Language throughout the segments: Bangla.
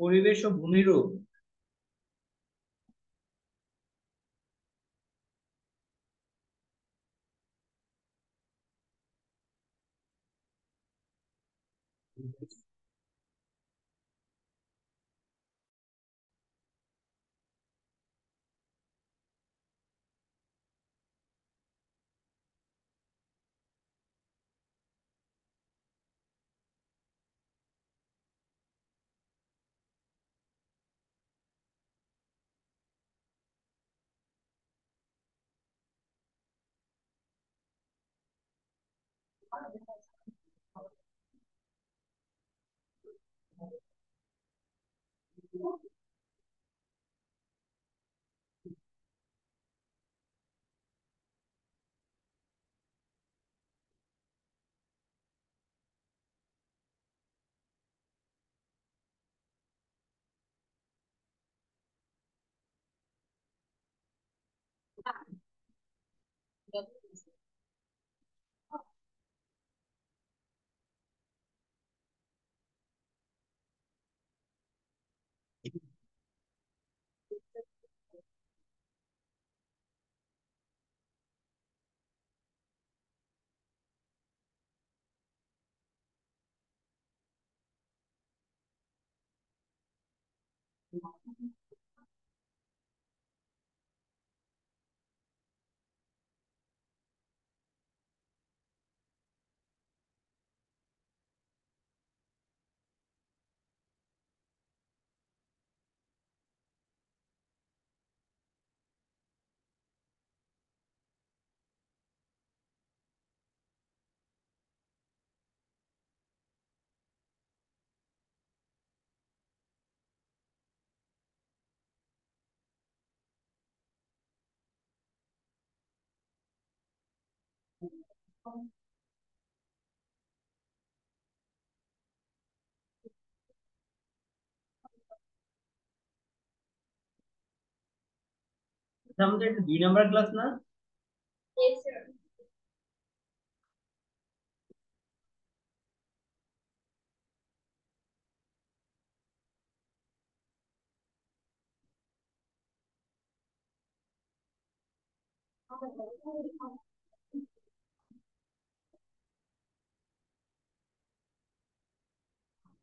পরিবেশ ও ভূমিরূপ এটা আমাদের একটা দুই নাম্বার ক্লাস না Yes, sir.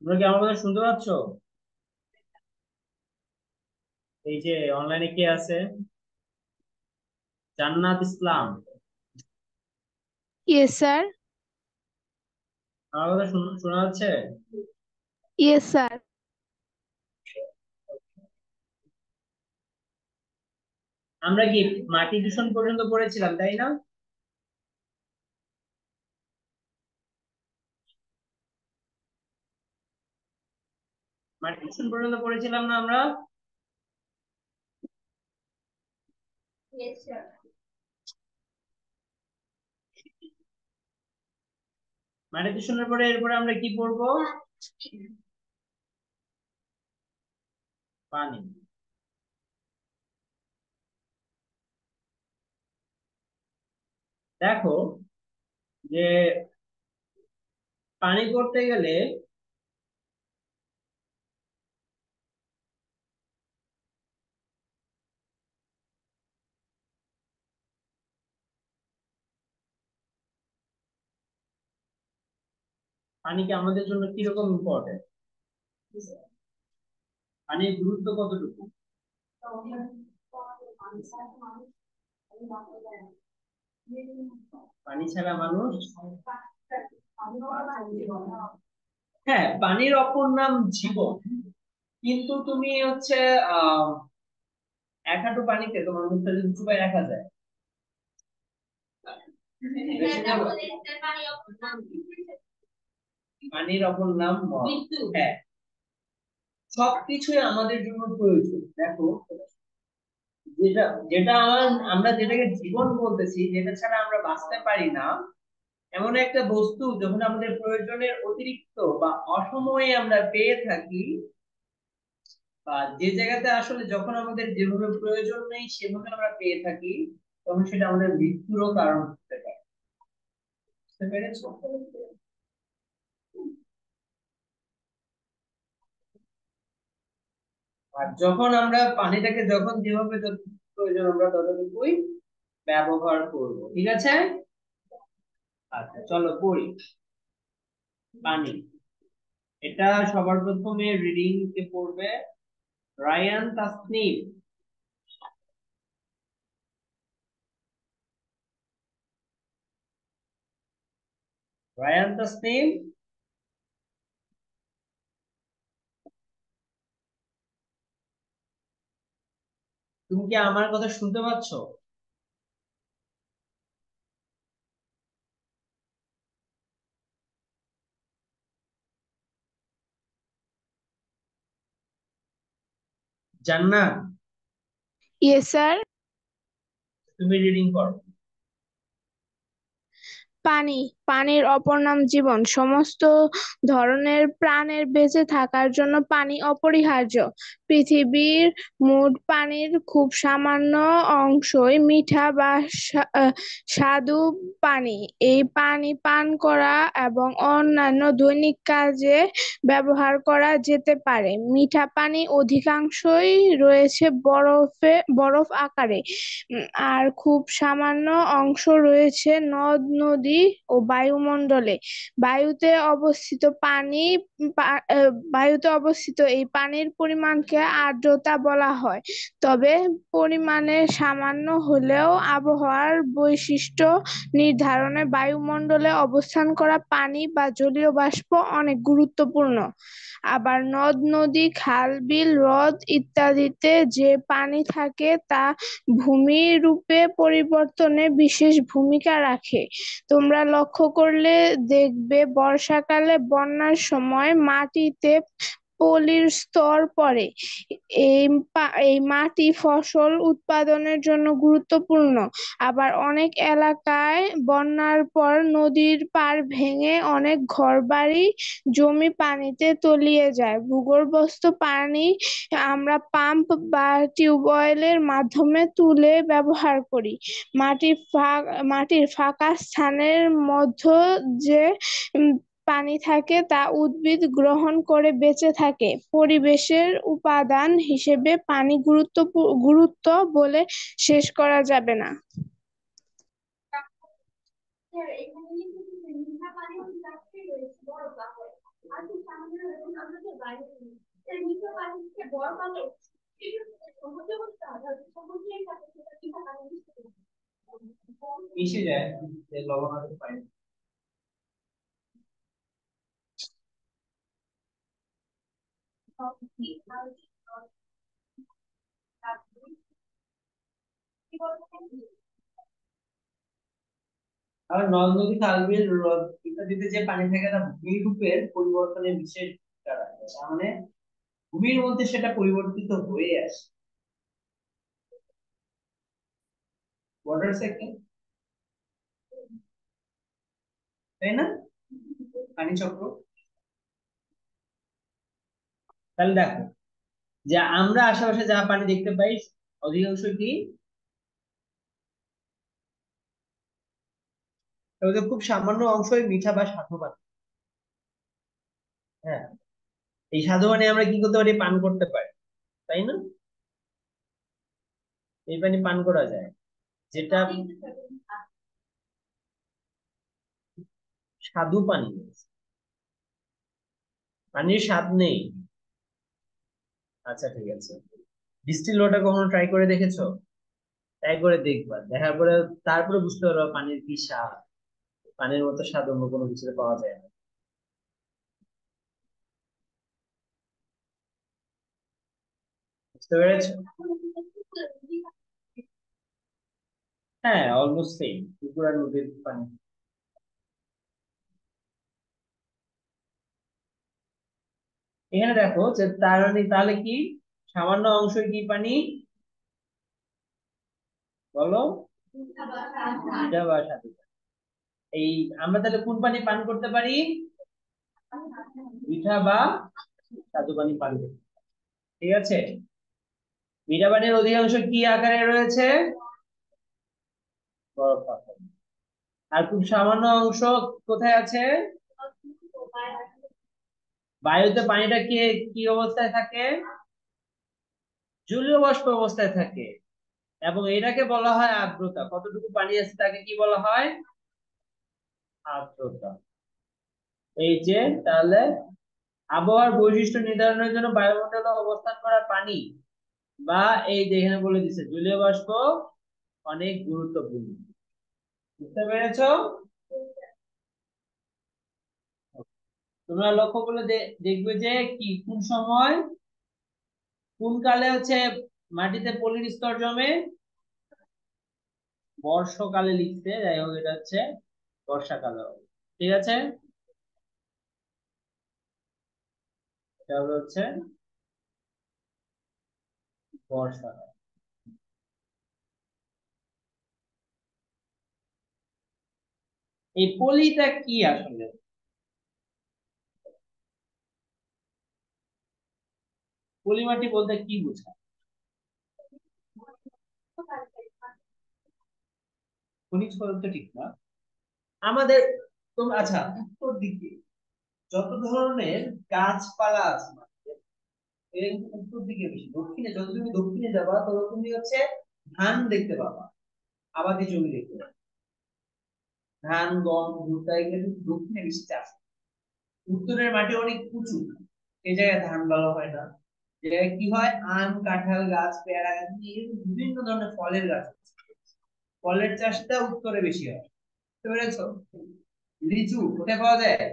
তোমরা কি আমার কথা শুনতে পাচ্ছ? এই যে অনলাইনে কে আছে? জান্নাত ইসলাম। Yes, sir. আমার কথা শুন- শোনা যাচ্ছে? Yes, sir. আমরা কি মাটি দূষণ পর্যন্ত পড়েছিলাম তাই না? মাটি দূষণ পর্যন্ত পড়েছিলাম না আমরা? দূষণের পরে এরপরে আমরা কি পড়ব? পানি। দেখো যে পানি করতে গেলে পানি কি আমাদের জন্য কীরকম ইম্পর্টেন্ট পানির গুরুত্ব কতটুকু? পানি ছাড়া মানুষ? হ্যাঁ পানির অপর নাম জীবন। কিন্তু তুমি হচ্ছে এক পানিতে তোমার মুখটা যদি চুপায় রাখা যায়। বেশি না? পানির অপর নাম হ্যাঁ। সবকিছুই আমাদের জন্য প্রয়োজন। দেখো যেটা যেটা আমার আমরা যেটাকে জীবন বলতেছি যেটা ছাড়া আমরা বাঁচতে পারি না এমন একটা বস্তু যখন আমাদের প্রয়োজনের অতিরিক্ত বা অসময়ে আমরা পেয়ে থাকি বা যে জায়গাতে আসলে যখন আমাদের যেভাবে প্রয়োজন নেই সেভাবে আমরা পেয়ে থাকি তখন সেটা আমাদের মৃত্যুরও কারণ হতে পারে। বুঝতে পেরেছ? আর যখন আমরা পানিটাকে যখন যেভাবে প্রয়োজন আমরা ততটুকুই ব্যবহার করব, ঠিক আছে? আচ্ছা চলো পড়ি। পানি। এটা সবার প্রথমে রিডিং কে পড়বে। রায়ান তাসনিম। রায়ান তাসনিম? তুমি কি আমার কথা শুনতে পাচ্ছ? জান্নাত। Yes, sir. তুমি রিডিং করো। পানি। পানির অপর নাম জীবন। সমস্ত ধরনের প্রাণের বেঁচে থাকার জন্য পানি অপরিহার্য। পৃথিবীর মোট পানির খুব সামান্য অংশই মিঠা বা স্বাদু পানি। এই পানি পান করা এবং অন্যান্য দৈনিক কাজে ব্যবহার করা যেতে পারে। মিঠা পানি অধিকাংশই রয়েছে বরফে, বরফ আকারে। আর খুব সামান্য অংশ রয়েছে নদ, নদী ও বায়ুমণ্ডলে। বায়ুতে অবস্থিত পানি বায়ুতে অবস্থিত এই পানির পরিমাণকে আর্দ্রতা বলা হয়। তবে পরিমাণে সামান্য হলেও আবহাওয়ার বৈশিষ্ট্য নির্ধারণে বায়ুমণ্ডলে অবস্থান করা পানি বা জলীয় বাষ্প অনেক গুরুত্বপূর্ণ। আবার নদ, নদী, খাল, বিল, হ্রদ ইত্যাদিতে যে পানি থাকে তা ভূমি রূপে পরিবর্তনে বিশেষ ভূমিকা রাখে। তোমরা লক্ষ্য করলে দেখবে বর্ষাকালে বন্যার সময় মাটিতে পলির স্তর পড়ে এই এই মাটি ফসল উৎপাদনের জন্য গুরুত্বপূর্ণ। আবার অনেক এলাকায় বন্যার পর নদীর পাড় ভেঙে অনেক ঘরবাড়ি জমি পানিতে তলিয়ে যায়। ভূগর্ভস্থ পানি আমরা পাম্প বা টিউবওয়েলের মাধ্যমে তুলে ব্যবহার করি। মাটির ফাঁক, মাটির ফাঁকা স্থানের মধ্য যে পানি থাকে, তা উদ্ভিদ গ্রহণ করে বেঁচে থাকে। পরিবেশের উপাদান হিসেবে পানি গুরুত্ব গুরুত্ব বলে শেষ করা যাবে না। এখানে কিন্তু মিঠা পানি চারটি রয়েছে বরফ আকারে আর খুব সামান্য রকম আমরা তো বাইরে নিই স্যার মিঠা পানি থেকে বরফ আকারে সমুদ্রে বলতে হবে সমুদ্রের সাথে সেটা মিঠা পানি মিশতে হবে। মিশে যায় যে লবণাক্ত পানি আর নদ নদী খাল বিল হ্রদ ইত্যাদিতে যে পানি থাকে তা ভূমিরূপের পরিবর্তনের বিশেষ মানে ভূমির মধ্যে সেটা পরিবর্তিত হয়ে আসে। ওয়াটার সাইকেল তাই না? পানি চক্র? তাহলে দেখো, যে আমরা আশেপাশে যা পানি দেখতে পাই, অধিকাংশ কি? খুব সামান্য অংশই মিঠা বা স্বাদু পানি হ্যাঁ এই স্বাদু পানি আমরা কি করতে পারি? পান করতে পারি, তাই না? এই পানি পান করা যায়, যেটা স্বাদু পানি। পানির স্বাদ নেই। আচ্ছা ঠিক আছে। ডিস্টিল ওয়াটার কখনো ট্রাই করে দেখেছ? ট্রাই করে দেখবা। দেখার পরে তারপরে বুঝতে পারবা পানির কি স্বাদ। পানির মতো স্বাদ অন্য কোনো কিছুতে পাওয়া যায় না। বুঝতে পেরেছ? হ্যাঁ অলমোস্ট সেম পুকুর আর নদীর পানি। এখানে দেখো যে তার মানে তাহলে কি? সামান্য অংশ কি পানি? বলো? এই আমরা তাহলে কোন পানি পান করতে পারি? মিঠা বা স্বাদু পানি পান করতে। ঠিক আছে? মিঠা পানির অধিকাংশ কি আকারে রয়েছে? আর খুব সামান্য অংশ কোথায় আছে? বায়ুতে পানিটা কি কি অবস্থায় থাকে? জলীয় বাষ্প অবস্থায় থাকে। এবং এটাকে বলা হয় আর্দ্রতা। কতটুকু পানি আছে তাকে কি বলা হয়? আর্দ্রতা। এই যে, তাহলে আবহাওয়ার বৈশিষ্ট্য নির্ধারণের জন্য বায়ুমণ্ডলে অবস্থান করা পানি বা এই যে এখানে বলে দিছে, জলীয় বাষ্প অনেক গুরুত্বপূর্ণ। বুঝতে পেরেছ? তোমরা লক্ষ্য করলে দেখবে যে কি, কোন সময়, কোন কালে হচ্ছে মাটিতে পলির স্তর জমে? বর্ষকালে লিখতে, যাই হোক, এটা হচ্ছে বর্ষাকালে ঠিক আছে? হচ্ছে বর্ষাকাল। এই পলিটা কি আসলে? পলিমাটি বলতে কি বোঝায়? খনিজ পদার্থ ঠিক না। আমাদের তোমরা আচ্ছা উত্তর দিকে। যত ধরনের গাছপালা আছে, এর উত্তর দিকে বেশি, দক্ষিণে, যত তুমি দক্ষিণে যাবা, তত তুমি হচ্ছে ধান দেখতে পাবা আবাদি জমি দেখতে পাবা। ধান, গম, ভুট্টা, এগুলো দক্ষিণে বেশি চাষ উত্তরের মাটি অনেক উঁচু এই জায়গায় ধান ভালো হয় না। যে কি হয়? আম কাঁঠাল গাছ পেয়ারা গাছ বিভিন্ন ধরনের ফলের গাছ ফলের চাষটা উত্তরে বেশি হয়। বুঝতে পেরেছ? লিচু কোথায় পাওয়া যায়?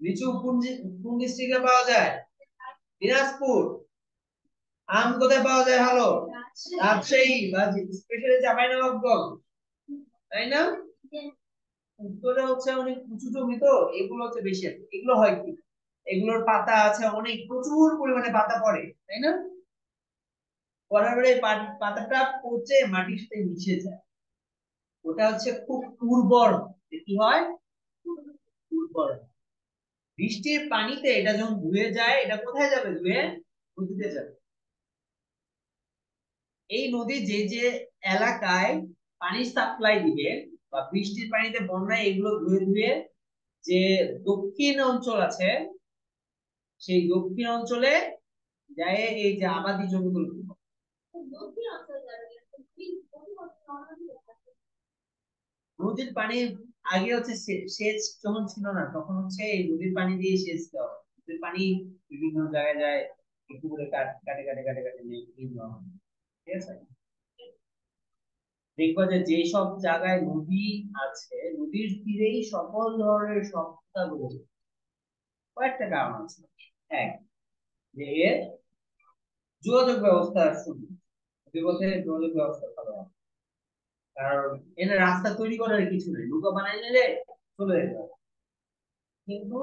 লিচু কোন কোন ডিস্ট্রিক্টে পাওয়া যায়? দিনাজপুর। আম কোথায় পাওয়া যায় ভালো? রাজশাহী। বা স্পেশালি চাঁপাইনবাবগঞ্জ তাই না? উত্তরে হচ্ছে অনেক উঁচু জমি তো এগুলো হচ্ছে বেশি। আছে এগুলো হয় কি? এগুলোর পাতা আছে, অনেক, প্রচুর পরিমাণে পাতা পড়ে, তাই না? পড়ার পরে পাতাটা পচে মাটির সাথে মিশে যায়। ওটা হচ্ছে খুব উর্বর কি হয়? উর্বর। বৃষ্টির পানিতে এটা যখন ধুয়ে যায়, এটা কোথায় যাবে ধুয়ে? নদীতে যাবে। এই নদী যে যে এলাকায় পানি সাপ্লাই দিবে, বা বৃষ্টির পানিতে বন্যায় এগুলো ধুয়ে ধুয়ে যে দক্ষিণ অঞ্চল আছে সেই দক্ষিণ অঞ্চলে যায় এই যে আবাদি জমিগুলো। নদীর পানি আগে হচ্ছে সেচ যখন ছিল না তখন হচ্ছে এই নদীর পানি দিয়ে সেচ দেওয়া নদীর পানি বিভিন্ন জায়গায় যায় পুকুরে কাট- কাটে কাটে কাটে কাটে নিয়ে। ঠিক আছে? দেখবা যে যে সব জায়গায় নদী আছে নদীর তীরেই সকল ধরনের সমস্যাগুলো কয়েকটা কারণ আছে। এক যে এর যোগাযোগ ব্যবস্থা সুন্দর নদীপথে যোগাযোগ ব্যবস্থা ভালো হবে। কারণ এখানে রাস্তা তৈরি করার কিছু নেই নৌকা বানাই নিলে চলে যেতে হবে। কিন্তু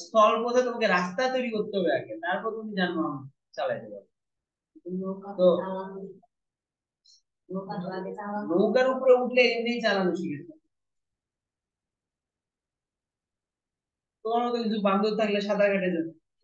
স্থল পথে তোমাকে রাস্তা তৈরি করতে হবে আগে তারপর তুমি যানবাহন চালাইতে পারবে। নৌকার উপরে উঠলে এমনি চালানো শিখেছে তোমার মতো কিছু বান্ধব থাকলে সাঁতার কেটে যাবে।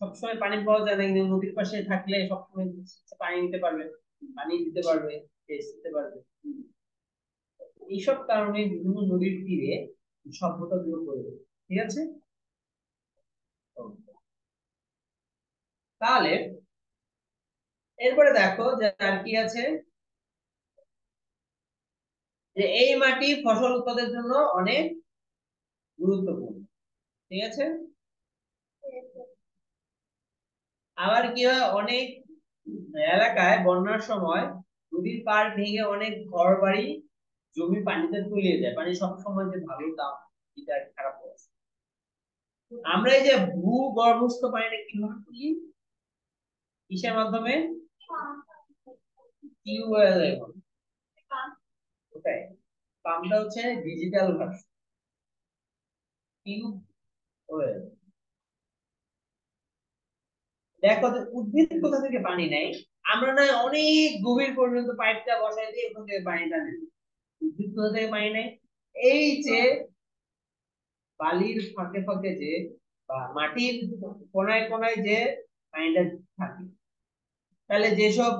সবসময় পানি পাওয়া যায় না, কিন্তু নদীর পাশে থাকলে সবসময় পানি নিতে পারবে, পানি দিতে পারবে সেচ দিতে পারবে। এইসব কারণে বিভিন্ন নদীর তীরে সভ্যতা গুলো ওঠে। ঠিক আছে? তাহলে, এরপরে দেখো যে আর কি আছে? যে এই মাটি ফসল উৎপাদনের জন্য অনেক গুরুত্বপূর্ণ, ঠিক আছে? আবার কি হয়? অনেক এলাকায় বন্যার সময় নদীর পাড় ভেঙে অনেক ঘর বাড়ি জমি পানিতে তলিয়ে যায়। পানি সবসময় যে ভালো দাম, এটা খারাপ অবস্থা। আমরা এই যে ভূগর্ভস্থ পানিটা কীভাবে তুলি? কিসের মাধ্যমে? টিউবওয়েল এখন ওটাই। পাম্পটা হচ্ছে ডিজিটাল ভার্সন টিউবওয়েল দেখো উদ্ভিদ কোথা থেকে পানি নেয়? আমরা না অনেক গভীর পর্যন্ত পাইপটা বসাই দিয়ে এখান থেকে পানিটা নেই উদ্ভিদ কোথা থেকে পানি নেয়? এই যে বালির ফাঁকে ফাঁকে যে বা মাটির কোনায় কোনায় যে পানিটা থাকে। তাহলে যেসব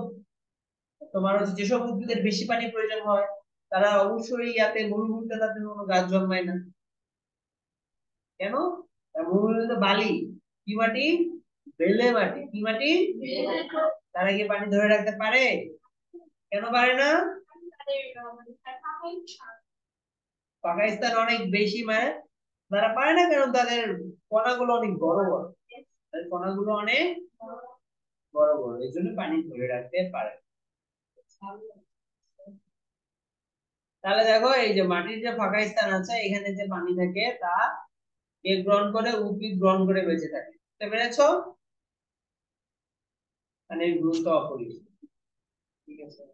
তোমার হচ্ছে যেসব উদ্ভিদের বেশি পানি প্রয়োজন হয়, তারা অবশ্যই ইয়াতে মরুভূমিতে তাদের কোনো গাছ জন্মায় না। কেন? মরুভূমিতে বালি, কি মাটি? বেলে মাটি, কি মাটি? তারা কি পানি ধরে রাখতে পারে? কেন পারে না? পাকিস্তান অনেক বেশি মানে তারা পারে না কারণ তাদের কণাগুলো অনেক বড় বড়। তাদের কণাগুলো অনেক বড় বড়। এই জন্য পানি ধরে রাখতে পারে। তাহলে দেখো, এই যে মাটির যে ফাঁকা স্থান আছে, এখানে যে পানি থাকে, তা কে গ্রহণ করে উদ্ভিদ গ্রহণ করে বেঁচে থাকে। বুঝতে পেরেছ? গুরুত্ব অপরিসীম ঠিক আছে?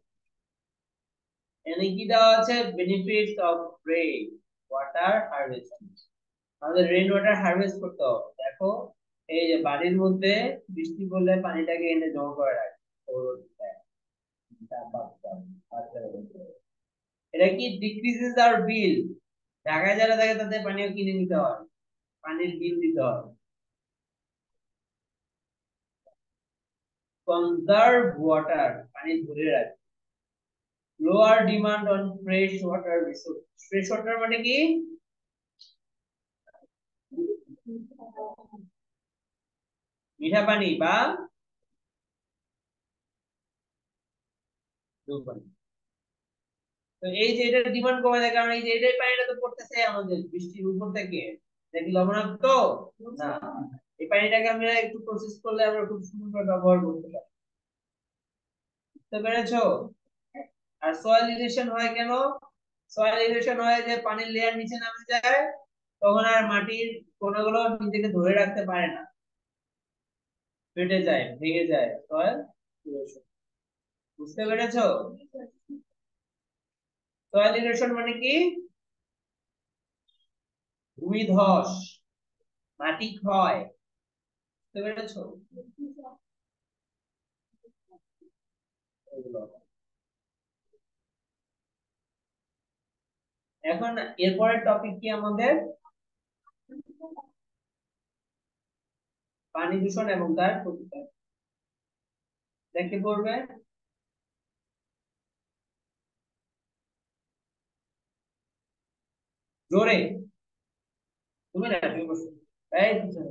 এখানে কি দেওয়া আছে? Benefits of rain water harvesting আমাদের রেইন ওয়াটার হারভেস্ট করতে হবে। দেখো, এই যে বাড়ির মধ্যে বৃষ্টি পড়লে পানিটাকে এনে জমা করে রাখে। এটা কি ডিক্রিজেস আর বিল ঢাকায় যারা থাকে তাদের পানিও কিনে নিতে হয়। পানির বিল দিতে হয়। কনজার্ভ ওয়াটার পানি ধরে রাখে। Lower demand on fresh water resource fresh water মানে কি? মিঠা পানি বা তো এই যে এটার ডিমান্ড কমে যায়, কারণ এই যে এটার পানিটা তো পড়তেছে আমাদের বৃষ্টির উপর থেকে। এটা কি লবণাক্ত? না। এই পানিটাকে আমরা একটু প্রসেস করলে আমরা খুব সুন্দর ব্যবহার করতে পারি। বুঝতে পেরেছ? আর সয়েল ইরেশন হয় কেন? সয়েল ইরেশন হয় যে পানির লেয়ার নিচে নামে যায়, তখন আর মাটির কণাগুলো নিজেকে ধরে রাখতে পারে না। ফেটে যায়, ভেঙে যায় সয়েল ইরেশন বুঝতে পেরেছ? সয়েল ইরেশন মানে কি? ভূমি ধস মাটি ক্ষয়। এখন এরপরের টপিক কি আমাদের? পানি দূষণ এবং তার প্রতিকার। দেখে পড়বে। জোরে। তুমি না তুমি বসো এই, পিছনে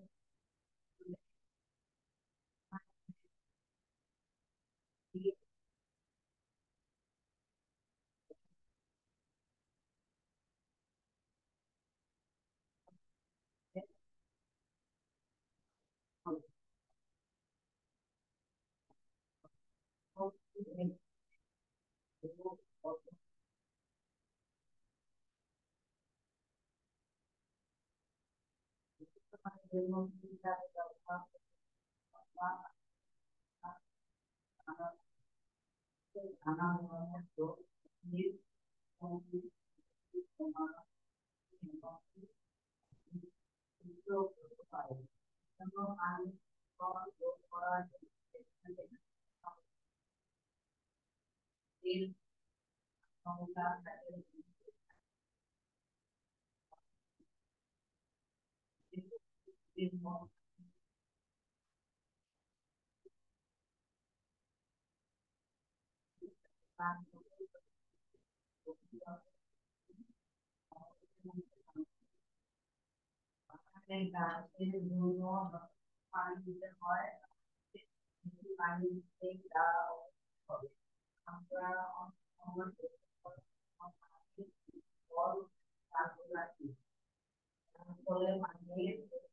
জোরে জগতের জন্য ক্ষতিকর হয়ে প্রায় বর্তমান থাকে আপনার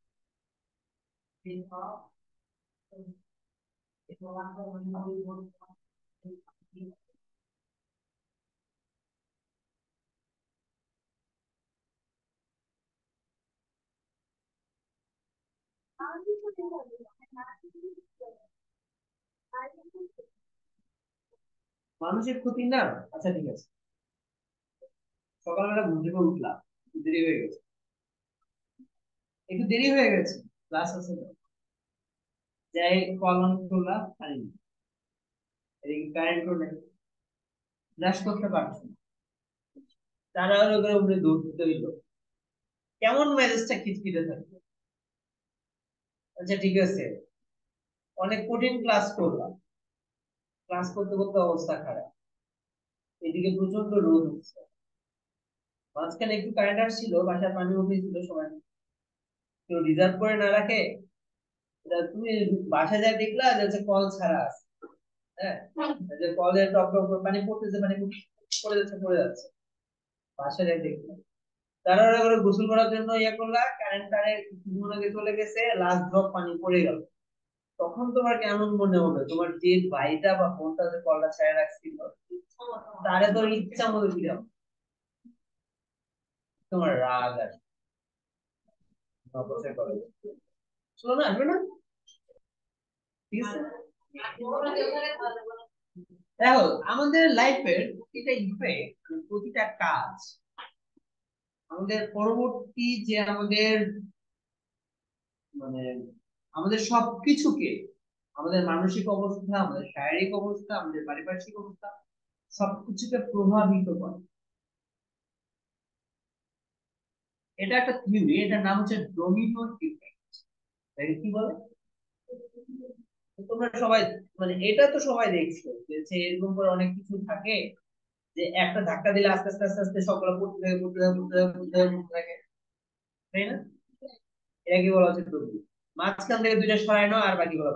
মানুষের ক্ষতি না? আচ্ছা ঠিক আছে। সকালবেলা ঘুম থেকে উঠলাম দেরি হয়ে গেছে। একটু দেরি হয়ে গেছে ক্লাস আছে তো অন করলাম পানি নেই। এদিকে কারেন্টও নেই ব্রাশ করতে পারছি না। তাড়াহুড়ো করে উঠে দৌড়তে হইল। কেমন মেজাজটা খিটখিটে থাকবে আচ্ছা ঠিক আছে। অনেক কঠিন ক্লাস করলাম। ক্লাস করতে করতে অবস্থা খারাপ। এদিকে প্রচণ্ড রোদ উঠছে। মাঝখানে একটু কারেন্ট আসছিল বাসায় পানি উঠেছিল সময় কেউ রিজার্ভ করে না রাখে। তুমি বাসায় যা দেখলা যে কল ছাড়া আছে হ্যাঁ? যে কলের টপ টপ করে পানি পড়তেছে, পানি পড়ে যাচ্ছে পড়ে যাচ্ছে। বাসায় যা দেখলাম তারা করে গোসল করার জন্য ইয়ে করলা কারেন্ট তারে মনে চলে গেছে লাস্ট ড্রপ পানি পড়ে গেল। তখন তোমার কেমন মনে হবে? তোমার যে ভাইটা বা বোনটা যে কলটা ছেড়ে রাখছিল, তারে তোর ইচ্ছা মতো ফিরে তোমার রাগ আসবে। শোনো না আসবে দেখো আমাদের লাইফের প্রতিটা ইফেক্ট প্রতিটা কাজ আমাদের পরবর্তী যে আমাদের মানে আমাদের সবকিছুকে আমাদের মানসিক অবস্থা আমাদের শারীরিক অবস্থা আমাদের পারিপার্শ্বিক অবস্থা, সবকিছুকে প্রভাবিত করে। এটা একটা থিওরি এটার নাম হচ্ছে ডোমিনো ইফেক্ট কি বলে? তোমরা সবাই মানে এটা তো সবাই দেখছ যে এরকম করে অনেক কিছু থাকে যে একটা ধাক্কা দিলে আস্তে আস্তে আস্তে আস্তে সবগুলো পড়তে থাকে পড়তে থাকে পড়তে থাকে পড়তে থাকে পড়তে থাকে। তাই না? এটা কি বলা হচ্ছে মাঝখান থেকে দুইটা সরায় নাও, আর বাকি করো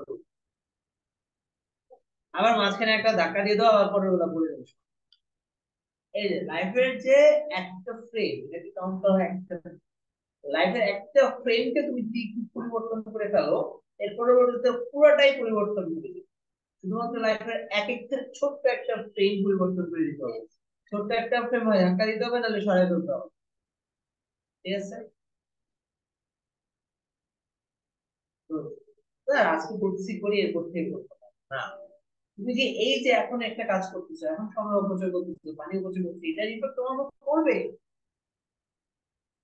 আবার মাঝখানে একটা ধাক্কা দিয়ে দাও, আবার পরেরগুলো পড়ে যাবে। এই যে লাইফের যে একটা ফ্রেম এটা কি কাউন্ট করা একটা লাইফের একটা ফ্রেমকে তুমি দিক পরিবর্তন করে ফেলো, এর পরবর্তীতে পুরোটাই পরিবর্তন করে দিবে। শুধুমাত্র লাইফের এক একটা ছোট্ট একটা ফ্রেম পরিবর্তন করে দিতে হবে। ছোট্ট একটা ফ্রেম হয় ধাক্কা দিতে হবে নাহলে সরাই ফেলতে হবে। ঠিক আছে? আজকে করছি, করি এরপর থেকে করতে না। তুমি যে এই যে এখন একটা কাজ করতেছো, এখন সময় অপচয় করতেছো পানি অপচয় করতেছো এটার ইফেক্ট তোমার মতো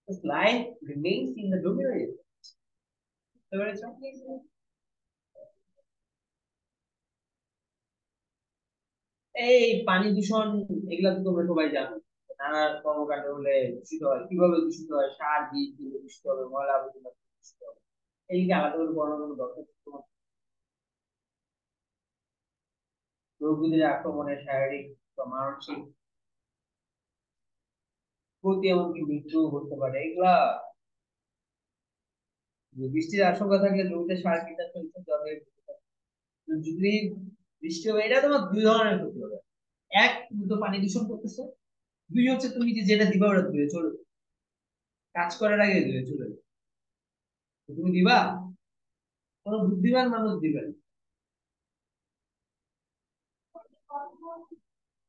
করবে life remains in the পেরেছ? এই পানি দূষণ, এগুলা তো তোমরা সবাই জানো। নানা কর্মকাণ্ড হলে দূষিত হয়। কীভাবে দূষিত হয়? সার বীজ দূষিত হবে? ময়লা আবর্জনা দূষিত হবে? এইদিকে আলাদা করে বর্ণনা দরকার। রোগীদের আক্রমণে শারীরিক বা মানসিক প্রতি এমনকি মৃত্যু হতে পারে। এগুলা বৃষ্টির আশঙ্কা থাকলে জমিতে সার কীটনাশক চলছে জলে যদি বৃষ্টি হবে, এটা তোমার দুই ধরনের ক্ষতি হবে। এক, তুমি তো পানি দূষণ করতেছো। দুই হচ্ছে, তুমি যে যেটা দিবা, ওটা ধুয়ে চলে। কাজ করার আগে ধুয়ে চলে তুমি দিবা? কোনো বুদ্ধিমান মানুষ দিবেন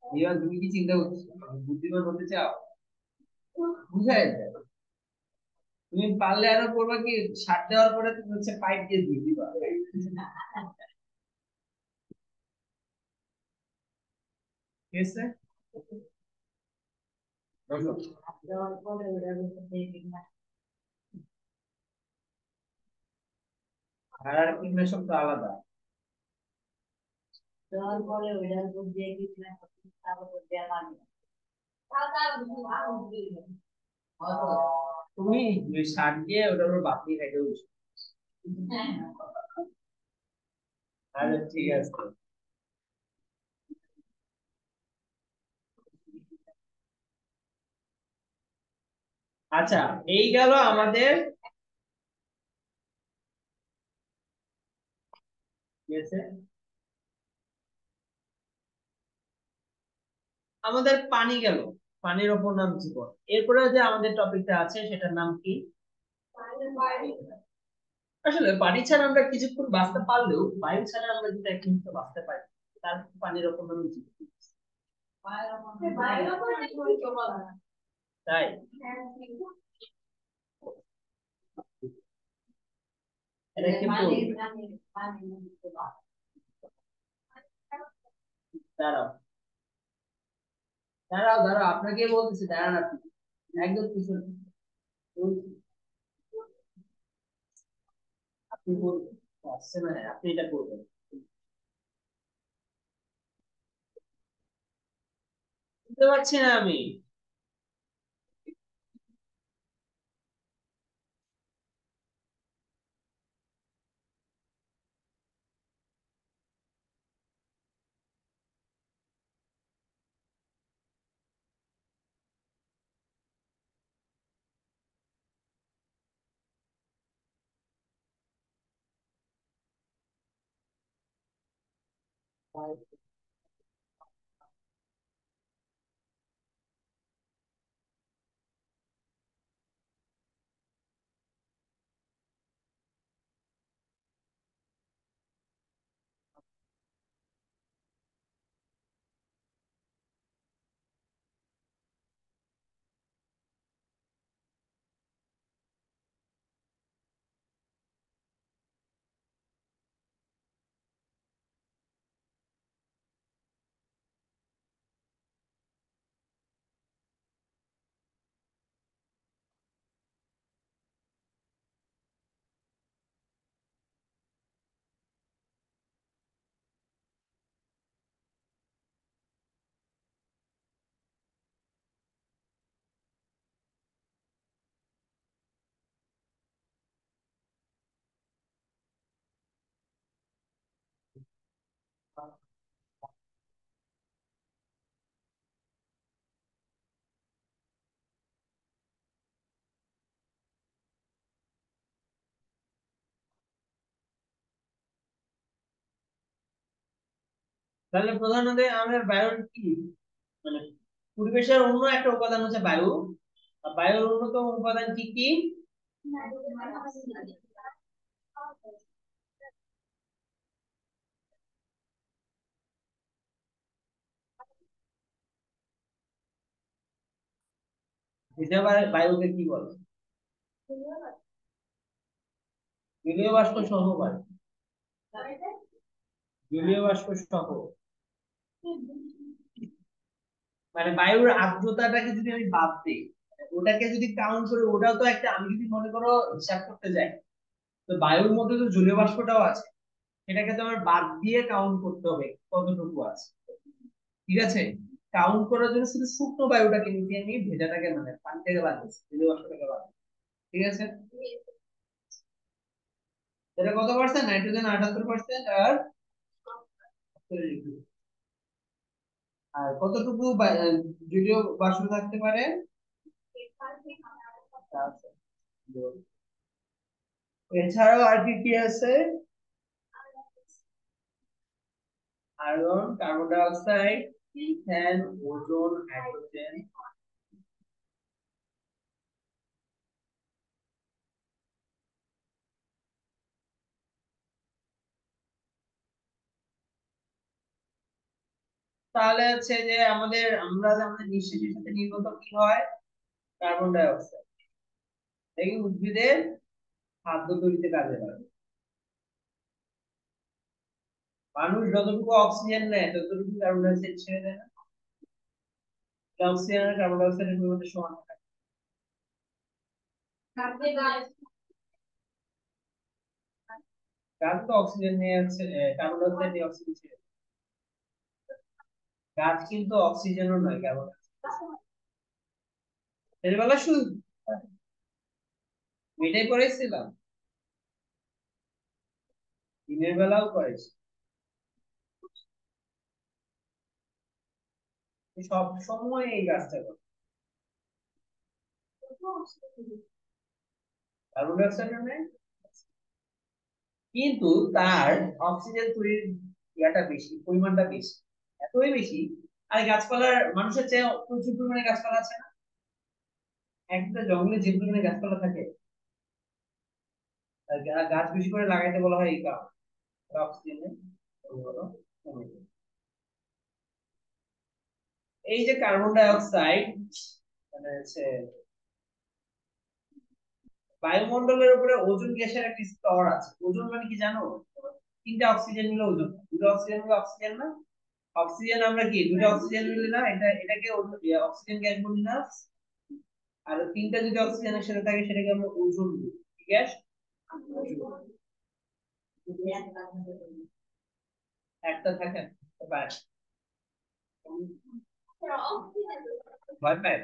এবার তুমি কি চিন্তা করছ? বুদ্ধিমান হতে চাও? তুমি পারলে আরও কি, সার দেওয়ার পরে তুমি হচ্ছে পাইপ দিয়ে দিবা। তো আলাদা? পরে ওইটার উপর দিয়ে কীটনাশক তার দেওয়া তার আগুন দিয়ে দেবে। তুমি সার দিয়ে ওটার উপর বাতি খাইতে আরে ঠিক আছে আচ্ছা এই গেল আমাদের কি আছে? আমাদের পানি গেল। পানির ওপর নাম জীবন। এরপরে যে আমাদের টপিকটা আছে, সেটার নাম কি? আসলে পানি ছাড়া আমরা কিছুক্ষণ বাঁচতে পারলেও, বায়ু ছাড়া আমরা যদি এক মুহূর্ত বাঁচতে পারি, তার পানির ওপর নাম জীবন। তাই? কিন্তু। দাঁড়াও। দাঁড়াও দাঁড়াও, আপনাকে বলতেছি, দাঁড়ান আপনি। একদম আপনি বলবেন মানে আপনি এটা করবেন। বুঝতে পারছি না আমি। Bye. তাহলে প্রধানত আমাদের বায়ুর কি? মানে পরিবেশের অন্য একটা উপাদান হচ্ছে বায়ু। বায়ুর অন্যতম উপাদান কি কি? বায়ুকে কি জলীয় বাষ্প সহ বায়ু জলীয় বাষ্প সহ মানে বায়ুর আর্দ্রতাটাকে যদি আমি বাদ দিই, ওটাকে যদি কাউন্ট করি, ওটাও তো একটা, আমি যদি মনে করো হিসাব করতে যাই, তো বায়ুর মধ্যে তো জলীয় বাষ্পটাও আছে। সেটাকে তো আমার বাদ দিয়ে কাউন্ট করতে হবে, কতটুকু আছে? ঠিক আছে? কাউন্ট করার জন্য শুধু শুকনো বায়ুটাকে নিতে আমি ভেজাটাকে মানে পানিটাকে বাদ দিচ্ছি জলীয় বাষ্পটাকে বাদ। ঠিক আছে? এটা কত পার্সেন্ট নাইট্রোজেন আটাত্তর পার্সেন্ট আর আর কতটুকু জলীয় বাষ্প থাকতে পারে? এছাড়াও আর কি কি আছে? Iron, carbon dioxide ethane ozone hydrogen তাহলে হচ্ছে যে আমাদের, আমরা আমাদের নিঃশ্বাসের সাথে নির্গত কি হয়? কার্বন ডাই অক্সাইড উদ্ভিদের খাদ্য তৈরিতে কাজে লাগে। মানুষ যতটুকু অক্সিজেন নেয়, ততটুকু কার্বন ডাই অক্সাইড ছেড়ে দেয় না। অক্সিজেন কার্বন ডাই অক্সাইডের পরিমাণ সমান থাকে। গাছ তো অক্সিজেন নিয়ে আছে কার্বন ডাই অক্সাইড নিয়ে অক্সিজেন ছেড়ে। গাছ কিন্তু অক্সিজেনও নয় কার্বন এর শুধু এটাই করেছিলাম। দিনের বেলাও করেছি। সব সময় এই কাজটা করে কার্বন ডাই অক্সাইড নেয় কিন্তু তার অক্সিজেন তৈরির ইয়াটা বেশি, পরিমাণটা বেশি, এতই বেশি। আর গাছপালার, মানুষের চেয়ে প্রচুর পরিমাণে গাছপালা আছে না? একটা জঙ্গলে যে পরিমাণে গাছপালা থাকে গাছ বেশি করে লাগাইতে বলা হয় এই কারণে। অক্সিজেনের কমে যায়। এই যে কার্বন ডাই অক্সাইড মানে হচ্ছে বায়ুমণ্ডলের উপরে ওজোন গ্যাসের একটা স্তর আছে। ওজোন মানে কি জানো? তিনটা অক্সিজেন মিলে ওজোন। দুটো অক্সিজেন মিলে অক্সিজেন না। অক্সিজেন আমরা কি? দুটো অক্সিজেন মিলে না? এটা, এটাকে অক্সিজেন গ্যাস বলি না। আর তিনটা যদি অক্সিজেন একসাথে থাকে, সেটাকে আমরা ওজোন বলি। কি গ্যাস একটা থাকে ভয় পায়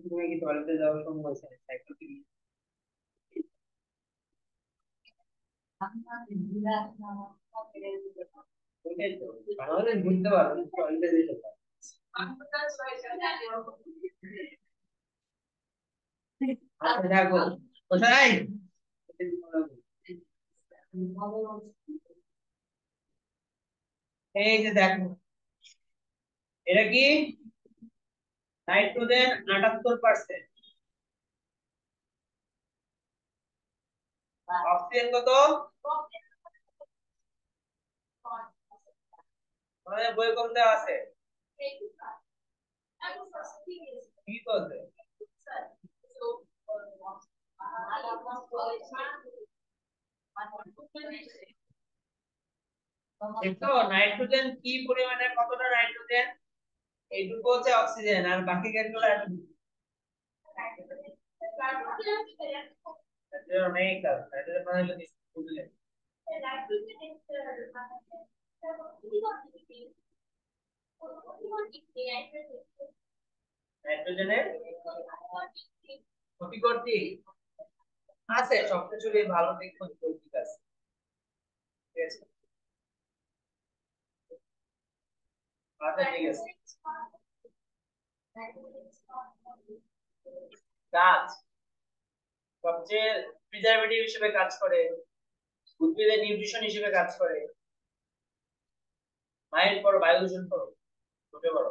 তুমি কি টয়লেটে যাওয়ার সময় সাইকেল বাংলাদেশ বুঝতে পারো টয়লেটে যেতে পারো আচ্ছা দেখো কোথায় এই যে দেখো, এটা কি? নাইট্রোজেন আটাত্তর পার্সেন্ট অক্সিজেন কত? বই কম দেওয়া আছে? কি করবে নাইট্রোজেন কি পরিমাণে কতটা নাইট্রোজেন এইটুকু হচ্ছে অক্সিজেন আর বাকি গ্যাসগুলো নাইট্রোজেনের ক্ষতিকর দিক আছে সবকিছুরই ভালো দিক ক্ষতিকর দিক ঠিক আছে? আচ্ছা সবচেয়ে প্রিজারভেটিভ হিসেবে কাজ করে, উদ্ভিদের নিউট্রিশন হিসেবে কাজ করে। মাইন্ড করো বায়ু দূষণ করো, উঠে পড়ো।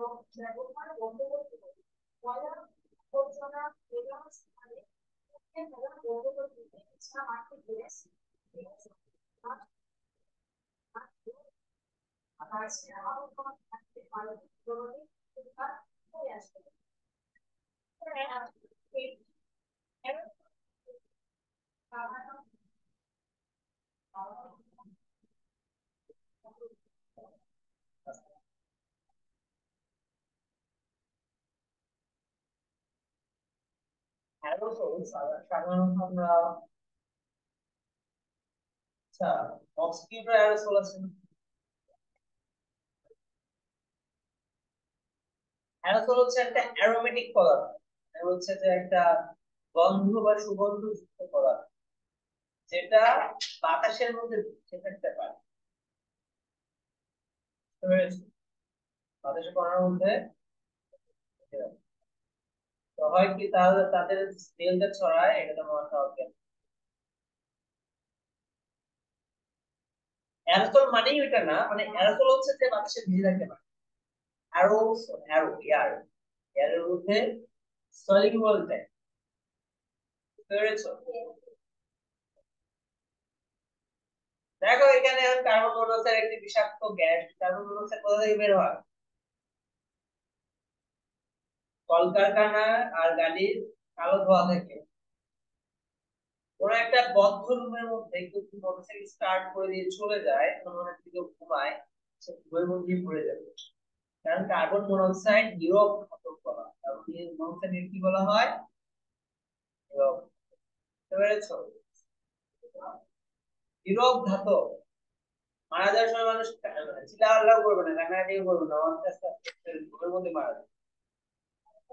তৈরি এবং ব্যবহার বন্ধ করতে হবে ময়লা আবর্জনা ফেলার স্থানে ফেলা বন্ধ করতে হবে এছাড়া মাঠে গ্যাস আবহাওয়া থাকতে পারে জরুরি হয়ে আসবে aerosols সাধারণত আমরা হচ্ছে একটা যে একটা গন্ধ বা সুগন্ধ যুক্ত পদার্থ যেটা বাতাসের মধ্যে ভেসে থাকতে পারে। বাতাসের কণার মধ্যে হয় কি তাহলে তাদের ছড়ায়, এটা তো মনে হবে মানেই ওইটা না মানে হচ্ছে যে বাতাসে ভিজে পারে অ্যারো অ্যারো দেখো এখানে কার্বন মনোক্সাইড একটি বিষাক্ত গ্যাস, কার্বন মনোক্সাইড কোথা থেকে বের হয়? কলকারখানা আর গাড়ির কালো ধোয়া থেকে। ওরা একটা বদ্ধ রুমের মধ্যে কিন্তু মোটরসাইকেল স্টার্ট করে দিয়ে চলে যায় তখন দিকে ঘুমায়, সে ঘুমের মধ্যেই পড়ে যাবে। কারণ কার্বন মনোক্সাইড নীরব ঘটক বলা হয়। কার্বন মনোক্সাইড কি বলা হয়? নীরব বুঝতে নীরব ধাতব মারা যাওয়ার সময় মানুষ চিল্লা আল্লাহ করবে না কান্নাকাটি করবে না। আস্তে আস্তে মারা যাবে।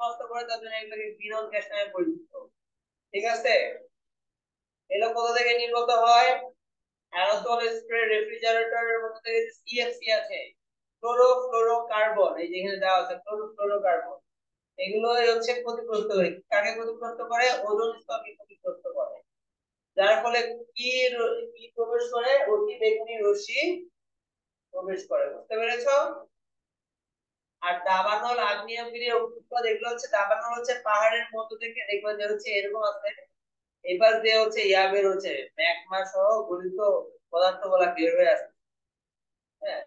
নষ্ট করে তার জন্য এগুলোকে হাউস গ্যাস নামে পরিচিত। ঠিক আছে? এগুলো কোথা থেকে নির্গত হয়? অ্যারোসল স্প্রে রেফ্রিজারেটরের মধ্যে থেকে সিএফসি আছে ক্লোরোফ্লোরোকার্বন এই যেখানে দেওয়া আছে ক্লোরোফ্লোরোকার্বন এগুলোই হচ্ছে ক্ষতিগ্রস্ত করে কাকে ক্ষতিগ্রস্ত করে? ওজোন স্তরকে ক্ষতিগ্রস্ত করে। যার ফলে কি কি প্রবেশ করে? অতি বেগুনি রশ্মি প্রবেশ করে, বুঝতে পেরেছ? আর দাবানল আগ্নেয়গিরি উৎপাদ এগুলো হচ্ছে, দাবানল হচ্ছে পাহাড়ের মধ্য থেকে দেখবেন যে হচ্ছে এরকম আছে। এবার দিয়ে হচ্ছে ইয়া বের হচ্ছে ম্যাগমা সহ গলিত পদার্থগুলা বের হয়ে আসছে। হ্যাঁ